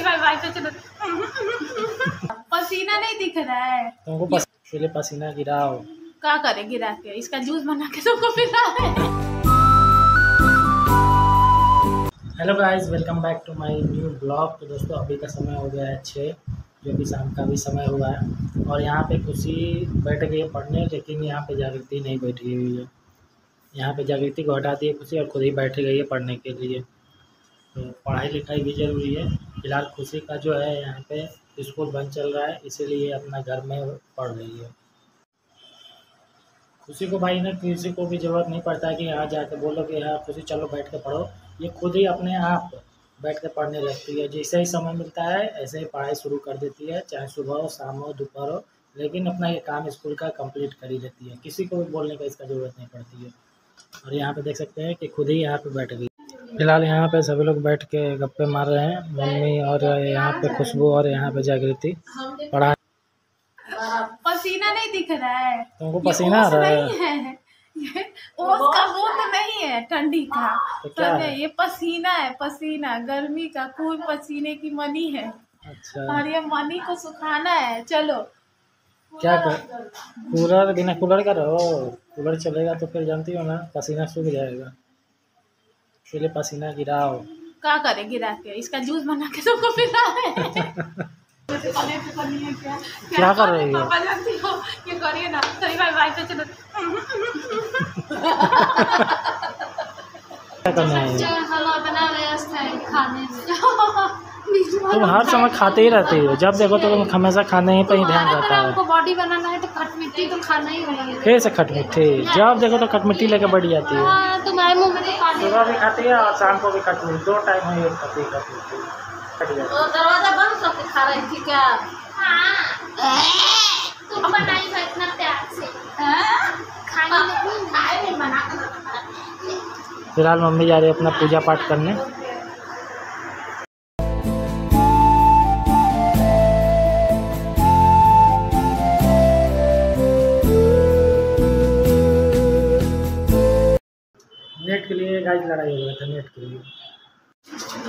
चलो पसीना नहीं दिख रहा है। तुमको पसीना गिराओ क्या करे गिरा के? इसका जूस बना के तुमको पिला है। Hello guys welcome back to my new blog तो दोस्तों अभी का समय हो गया है छः जो कि शाम का भी समय हुआ है। और यहाँ पे खुशी बैठ गई है पढ़ने लेकिन यहाँ पे जागृति नहीं बैठी हुई है। यहाँ पे जागृति को हटा दिए खुशी और खुद ही बैठ गई है पढ़ने के लिए। तो पढ़ाई लिखाई भी ज़रूरी है। फ़िलहाल खुशी का जो है यहाँ पे स्कूल बंद चल रहा है, इसीलिए अपना घर में पढ़ रही है। खुशी को भाई ना किसी को भी ज़रूरत नहीं पड़ता कि यहाँ जाके बोलो कि हाँ खुशी चलो बैठ के पढ़ो। ये खुद ही अपने आप बैठ के पढ़ने लगती है। जैसे ही समय मिलता है, ऐसे ही पढ़ाई शुरू कर देती है, चाहे सुबह हो, शाम हो, दोपहर हो, लेकिन अपना ये काम स्कूल का कंप्लीट कर ही लेती है। किसी को भी बोलने का इसका ज़रूरत नहीं पड़ती है। और यहाँ पे देख सकते हैं कि खुद ही यहाँ पे बैठ गई। फ़िलहाल यहाँ पे सभी लोग बैठ के गप्पे मार रहे हैं। मम्मी और यहाँ पे खुशबू और यहाँ पे जागृति। पढ़ा पसीना नहीं दिख रहा है। तुमको पसीना आ रहा है? ओस का बूंद नहीं है ठंडी का। तो है? ये पसीना है पसीना। गर्मी का खून पसीने की मनी है। अच्छा। और ये मनी को सुखाना है। चलो। क्या कर कूलर बिना कूलर का रहो। कूलर चलेगा तो फिर जानती हो ना पसीना सूख जाएगा। इसलिए पसीना गिराओ क्या करे गिरा के इसका जूस बना के तुमको पिला है क्या क्या कर रही हो? ये करिए ना सही पे चलो क्या करना है है तुम हर समय खाते ही रहते हो। जब देखो तो तुम हमेशा खाने ही पे ही ध्यान रहता है। बॉडी बनाना है तो मिट्टी तो खाना ही है। फिर से खटमिट्ठी जब देखो तो खटमिट्ठी लेके बढ़ जाती है। हाँ तुम्हारे मुँह में तो पानी सुबह भी खाती है और शाम को भी खटमिट्ठी दो टाइम में ये खाती है खटमिट्ठी खट जाती है। दरवाज़ा बंद करके खा रही थी क्या तुम बनाई है इतना प्यार से। खाने में बना फ़िलहाल मम्मी जा रही है अपना पूजा पाठ करने। गाइस लड़ाई हो गया था नेट के लिए।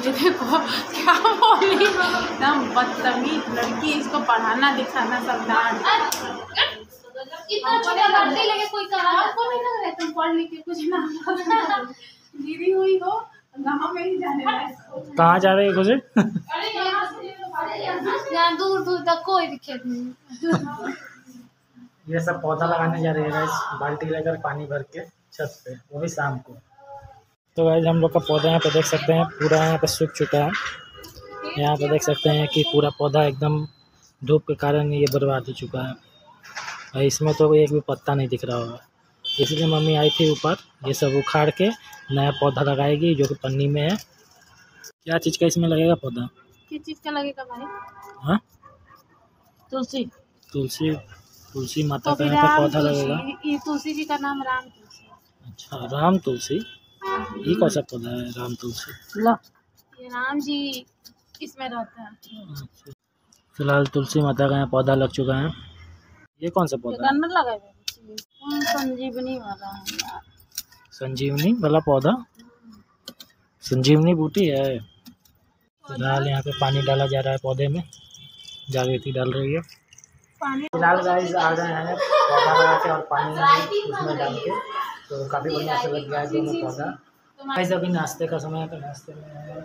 ये देखो क्या बोली? एकदम बदतमीज लड़की इसको पढ़ाना लिखाना सब डांट। इतना छोटा लड़की लगे कोई कहा? आपको नहीं लग रहा है तुम पढ़ लिख के कुछ ना। गिरी हुई हो गाँव में ही जाने कहाँ जा रही है यहाँ दूर दूर तक कोई दिक्कत नहीं। ये सब पौधा लगाने जा रही है गाइस बाल्टी लेकर पानी भर के छत पे वो भी शाम को। तो गाइस हम लोग का पौधा यहाँ पे देख सकते हैं पूरा यहाँ पे सूख चुका है। यहाँ पे देख सकते हैं कि पूरा पौधा एकदम धूप के कारण ये बर्बाद हो चुका है। और इसमें तो एक भी पत्ता नहीं दिख रहा होगा। इसलिए मम्मी आई थी ऊपर ये सब उखाड़ के नया पौधा लगाएगी जो कि पन्नी में है। क्या चीज़ का इसमें लगेगा पौधा? किस चीज़ का लगेगा भाई? हाँ? तुलसी। तुलसी तुलसी माता तो का यहाँ पे राम पौधा लगेगा। तुलसी जी का नाम राम तुलसी। अच्छा राम तुलसी? ये कौन सा पौधा है? राम तुलसी। लो। ये राम जी इसमें रहता है। अच्छा। फ़िलहाल तुलसी माता का यहाँ पौधा लग चुका है। ये कौन सा पौधा है? गन्ना लगा हुआ है कौन संजीवनी वाला संजीवनी वाला पौधा? संजीवनी बूटी है। फ़िलहाल यहाँ पे पानी डाला जा रहा है पौधे में। जागृति डाल रही है। फ़िलहाल गाइस आ गए हैं पौधा लगा के और पानी उसमें डाल के। तो काफ़ी बढ़िया से लग गया है दोनों पौधा। गाइस अभी नाश्ते का समय है तो नाश्ते में है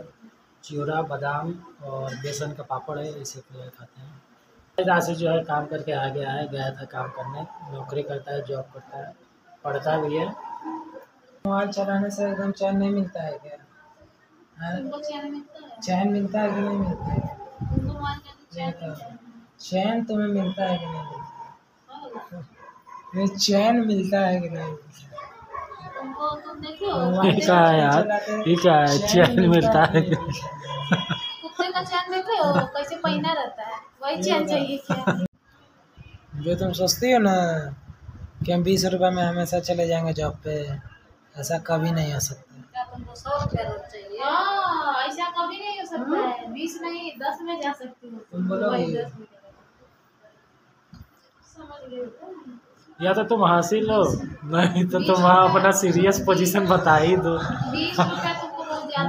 चिवड़ा बादाम और बेसन का पापड़ है इसे पूरा खाते हैं। आशीष जो है काम करके आ गया है गया था काम करने। नौकरी करता है जॉब करता है पढ़ता भी है। मोबाइल चलाने से एकदम चैन नहीं मिलता है क्या? हाँ? चैन मिलता है? चैन मिलता है कि नहीं मिलता है? अंदर ये चैन तो तुम्हें मिलता है कि नहीं मिलता है? चैन मिलता है कि नहीं मिलता है? ये क्या है यार ये क्या है चैन मिलता है। कुत्ते का चैन देखे हो कैसे पहना रहता है। वही चैन चाहिए जो तुम सोचती हो ना कि हम बीस रुपये में हमेशा चले जाएँगे जॉब पे ऐसा कभी नहीं हो सकता। तुमको सौ रुपया चाहिए? हाँ ऐसा कभी नहीं हो सकता है। बीस नहीं दस में जा सकती हो। तुम बोलो समझ गए? या तो तुम हँसी लो नहीं तो तुम वहाँ अपना सीरियस पोजीशन बता ही दो। है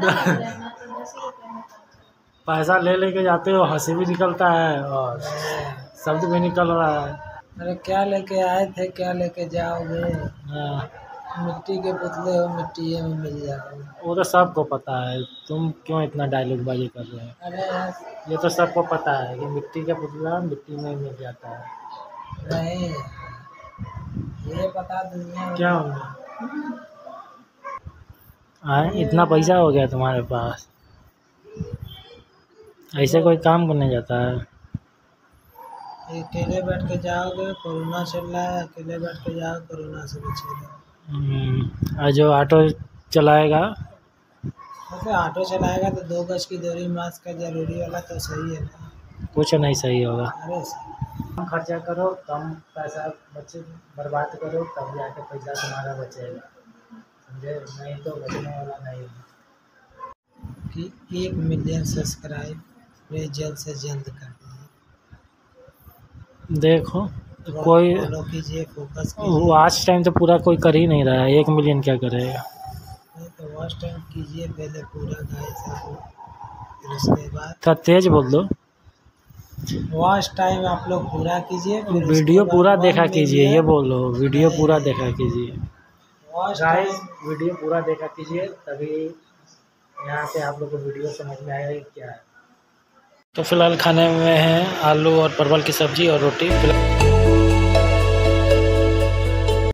तो ही। पैसा ले लेके जाते हो हँसी भी निकलता है और शब्द भी निकल रहा है। अरे क्या लेके आए थे क्या लेके जाओगे? हाँ, मिट्टी के पुतले हो मिट्टी में मिल जाओगे। वो तो सबको पता है तुम क्यों इतना डायलॉग बाजी कर रहे हो? अरे ये तो सबको पता है कि मिट्टी का पुतला मिट्टी में मिल जाता है। नहीं। ये पता दुनिया क्या हो गया? हाँ, इतना पैसा हो गया तुम्हारे पास। ऐसे कोई काम करने जाता है? अकेले बैठ के जाओगे कोरोना चल रहा है अकेले बैठ के जाओ कोरोना से बचेगा हम्म, और जो ऑटो चलाएगा? वैसे ऑटो चलाएगा तो दो गज की दूरी मास्क का ज़रूरी वाला तो सही है ना। कुछ नहीं सही होगा। अरे कम खर्चा करो कम पैसा बचे बर्बाद करो तब जाके पैसा तुम्हारा बचेगा। समझे? नहीं तो बचने वाला नहीं है। कि एक मिलियन सब्सक्राइब प्लीज़ जल्द से जल्द कर दीजिए। देखो कोई कीजिए फोकस वो आज टाइम तो पूरा कोई कर ही नहीं रहा है। एक मिलियन क्या करेगा? तो वॉच टाइम कीजिए पहले पूरा गाइस उसके बाद तेज बोल दो। वॉच टाइम आप लोग पूरा कीजिए वीडियो पूरा देखा कीजिए ये बोल बोलो वीडियो पूरा देखा कीजिए। गाइस टाइम वीडियो पूरा देखा कीजिए तभी यहाँ से आप लोग को वीडियो समझ में आएगा क्या है। तो फ़िलहाल खाने में है आलू और परवल की सब्ज़ी और रोटी फ़िलहाल